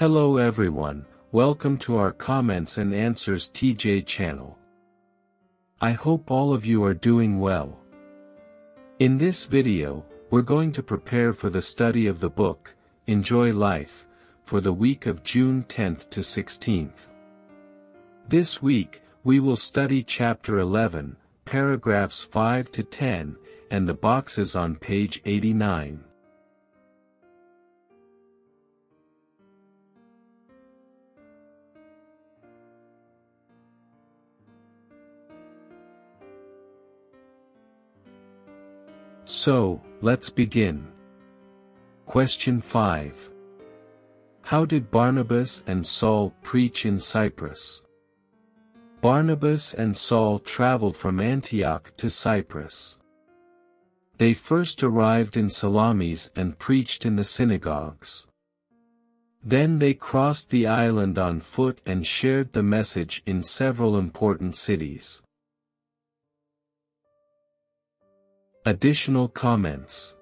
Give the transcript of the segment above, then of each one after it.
Hello everyone, welcome to our Comments and Answers TJ channel. I hope all of you are doing well. In this video, we're going to prepare for the study of the book, Enjoy Life, for the week of June 10th to 16th. This week, we will study chapter 11, paragraphs 5 to 10, and the boxes on page 89. So, let's begin. Question 5. How did Barnabas and Saul preach in Cyprus? Barnabas and Saul traveled from Antioch to Cyprus. They first arrived in Salamis and preached in the synagogues. Then they crossed the island on foot and shared the message in several important cities. Additional comments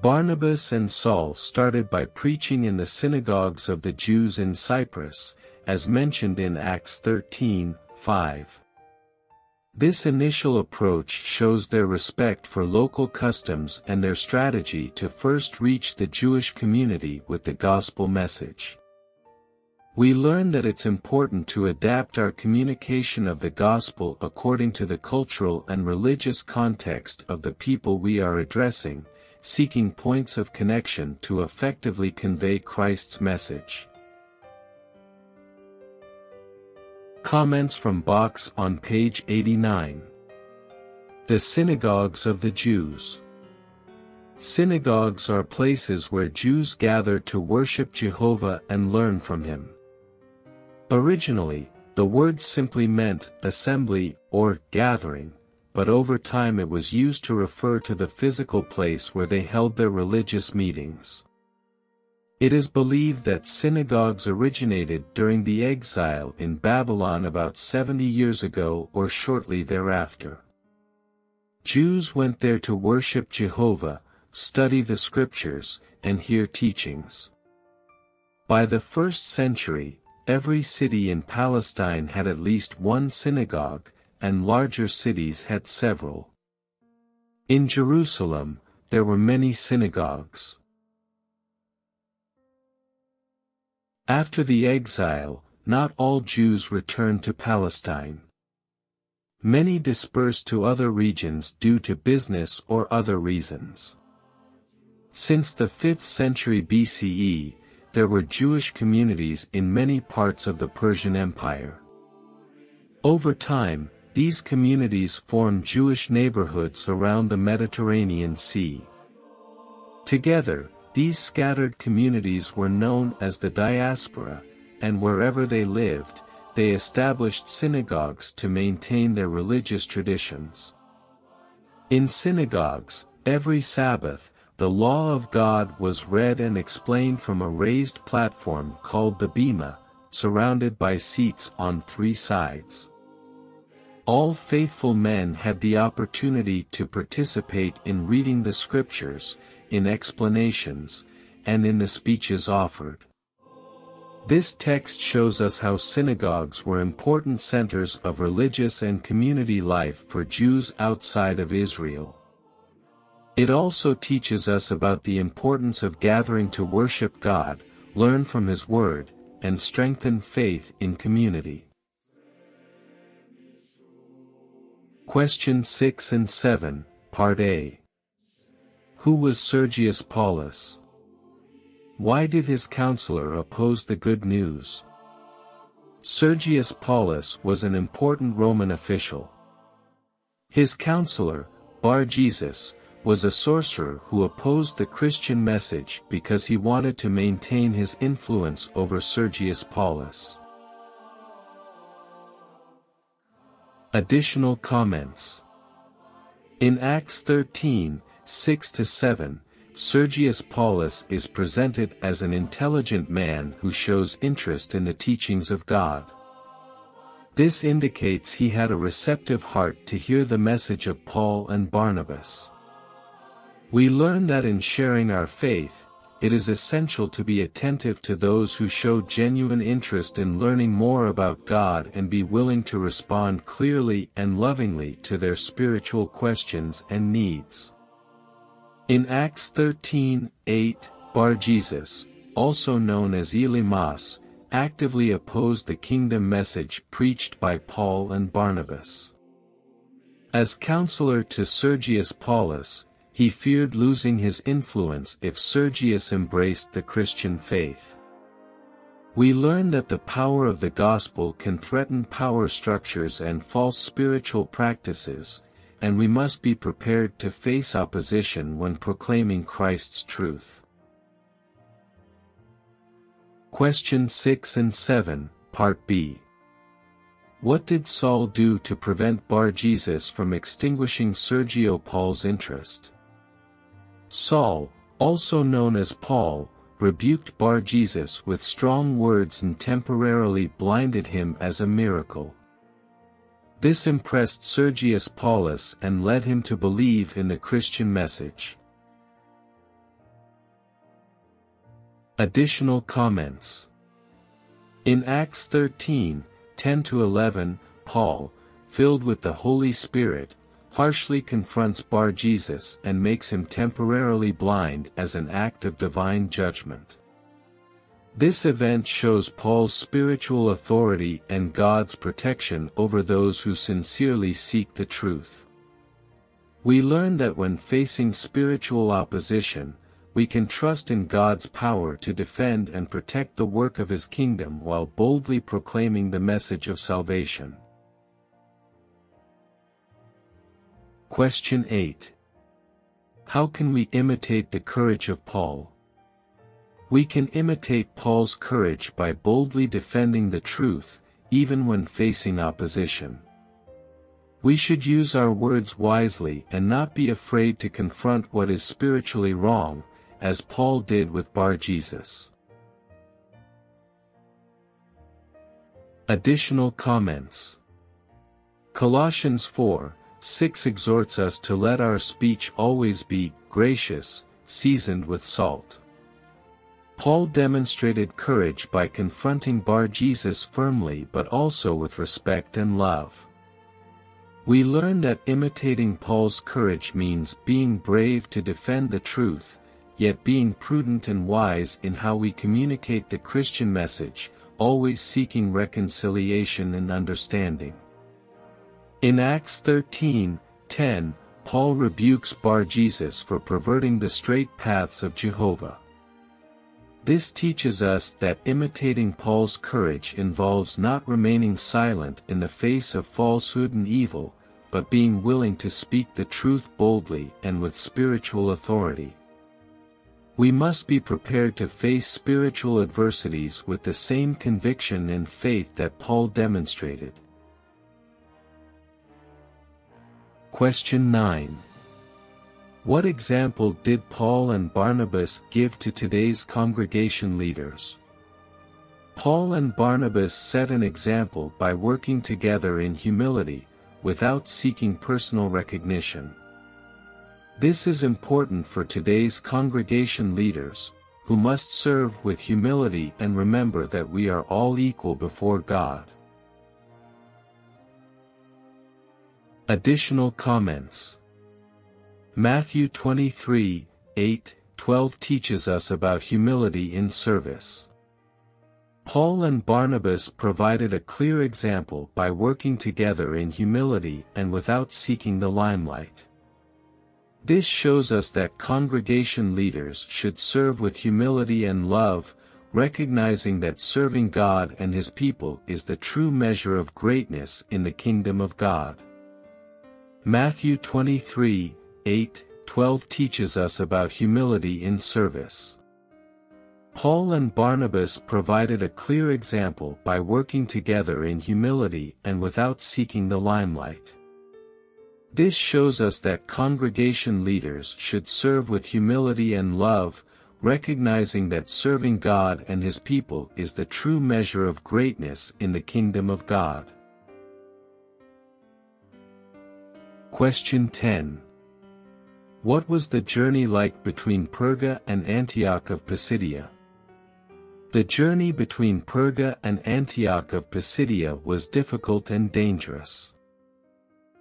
Barnabas and Saul started by preaching in the synagogues of the Jews in Cyprus, as mentioned in Acts 13, 5. This initial approach shows their respect for local customs and their strategy to first reach the Jewish community with the gospel message. We learn that it's important to adapt our communication of the gospel according to the cultural and religious context of the people we are addressing, seeking points of connection to effectively convey Christ's message. Comments from Box on page 89. The Synagogues of the Jews. Synagogues are places where Jews gather to worship Jehovah and learn from him. Originally, the word simply meant assembly or gathering, but over time it was used to refer to the physical place where they held their religious meetings. It is believed that synagogues originated during the exile in Babylon about 70 years ago or shortly thereafter. Jews went there to worship Jehovah, study the scriptures, and hear teachings. By the first century, Every city in Palestine had at least one synagogue, and larger cities had several. In Jerusalem, there were many synagogues. After the exile, not all Jews returned to Palestine. Many dispersed to other regions due to business or other reasons. Since the 5th century BCE, there were Jewish communities in many parts of the Persian Empire. Over time, these communities formed Jewish neighborhoods around the Mediterranean Sea. Together, these scattered communities were known as the diaspora, and wherever they lived, they established synagogues to maintain their religious traditions. In synagogues, every Sabbath, the law of God was read and explained from a raised platform called the Bema, surrounded by seats on three sides. All faithful men had the opportunity to participate in reading the scriptures, in explanations, and in the speeches offered. This text shows us how synagogues were important centers of religious and community life for Jews outside of Israel. It also teaches us about the importance of gathering to worship God, learn from His Word, and strengthen faith in community. Question 6 and 7, Part A. Who was Sergius Paulus? Why did his counselor oppose the good news? Sergius Paulus was an important Roman official. His counselor, Bar Jesus, was a sorcerer who opposed the Christian message because he wanted to maintain his influence over Sergius Paulus. Additional comments In Acts 13, 6-7, Sergius Paulus is presented as an intelligent man who shows interest in the teachings of God. This indicates he had a receptive heart to hear the message of Paul and Barnabas. We learn that in sharing our faith, it is essential to be attentive to those who show genuine interest in learning more about God and be willing to respond clearly and lovingly to their spiritual questions and needs. In Acts 13, 8, Bar Jesus, also known as Elymas, actively opposed the kingdom message preached by Paul and Barnabas. As counselor to Sergius Paulus, he feared losing his influence if Sergius embraced the Christian faith. We learn that the power of the gospel can threaten power structures and false spiritual practices, and we must be prepared to face opposition when proclaiming Christ's truth. Question 6 and 7, Part B. What did Saul do to prevent Bar Jesus from extinguishing Sergio Paul's interest? Saul, also known as Paul, rebuked Bar Jesus with strong words and temporarily blinded him as a miracle. This impressed Sergius Paulus and led him to believe in the Christian message. Additional comments In Acts 13, 10-11, Paul, filled with the Holy Spirit, harshly confronts Bar Jesus and makes him temporarily blind as an act of divine judgment. This event shows Paul's spiritual authority and God's protection over those who sincerely seek the truth. We learn that when facing spiritual opposition, we can trust in God's power to defend and protect the work of His kingdom while boldly proclaiming the message of salvation. Question 8. How can we imitate the courage of Paul? We can imitate Paul's courage by boldly defending the truth, even when facing opposition. We should use our words wisely and not be afraid to confront what is spiritually wrong, as Paul did with Bar Jesus. Additional comments Colossians 4, 6 exhorts us to let our speech always be gracious, seasoned with salt. Paul demonstrated courage by confronting Bar Jesus firmly but also with respect and love. We learn that imitating Paul's courage means being brave to defend the truth, yet being prudent and wise in how we communicate the Christian message, always seeking reconciliation and understanding. In Acts 13, 10, Paul rebukes Bar Jesus for perverting the straight paths of Jehovah. This teaches us that imitating Paul's courage involves not remaining silent in the face of falsehood and evil, but being willing to speak the truth boldly and with spiritual authority. We must be prepared to face spiritual adversities with the same conviction and faith that Paul demonstrated. Question 9. What example did Paul and Barnabas give to today's congregation leaders? Paul and Barnabas set an example by working together in humility, without seeking personal recognition. This is important for today's congregation leaders, who must serve with humility and remember that we are all equal before God. Additional comments Matthew 23, 8, 12 teaches us about humility in service. Paul and Barnabas provided a clear example by working together in humility and without seeking the limelight. This shows us that congregation leaders should serve with humility and love, recognizing that serving God and His people is the true measure of greatness in the kingdom of God. Matthew 23, 8, 12 teaches us about humility in service. Paul and Barnabas provided a clear example by working together in humility and without seeking the limelight. This shows us that congregation leaders should serve with humility and love, recognizing that serving God and His people is the true measure of greatness in the kingdom of God. Question 10. What was the journey like between Perga and Antioch of Pisidia? The journey between Perga and Antioch of Pisidia was difficult and dangerous.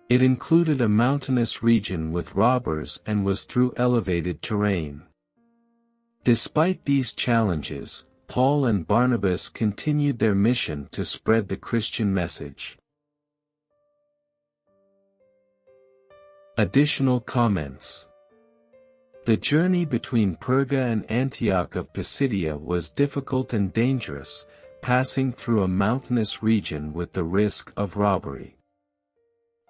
It included a mountainous region with robbers and was through elevated terrain. Despite these challenges, Paul and Barnabas continued their mission to spread the Christian message. Additional comments The journey between Perga and Antioch of Pisidia was difficult and dangerous, passing through a mountainous region with the risk of robbery.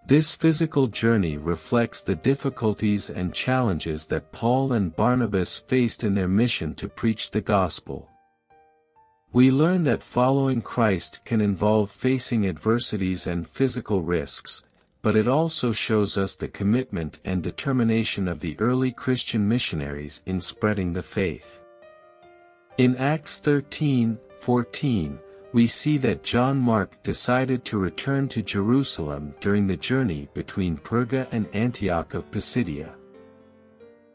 This physical journey reflects the difficulties and challenges that Paul and Barnabas faced in their mission to preach the gospel. We learn that following Christ can involve facing adversities and physical risks, but it also shows us the commitment and determination of the early Christian missionaries in spreading the faith. In Acts 13, 14, we see that John Mark decided to return to Jerusalem during the journey between Perga and Antioch of Pisidia.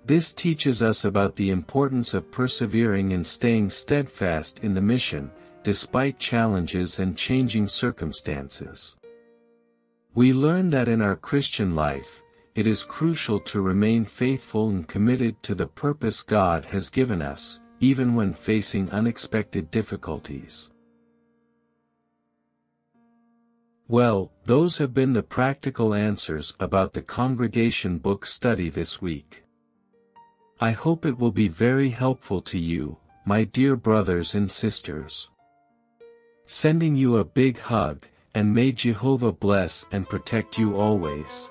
This teaches us about the importance of persevering and staying steadfast in the mission, despite challenges and changing circumstances. We learn that in our Christian life, it is crucial to remain faithful and committed to the purpose God has given us, even when facing unexpected difficulties. Well, those have been the practical answers about the congregation book study this week. I hope it will be very helpful to you, my dear brothers and sisters. Sending you a big hug, and may Jehovah bless and protect you always.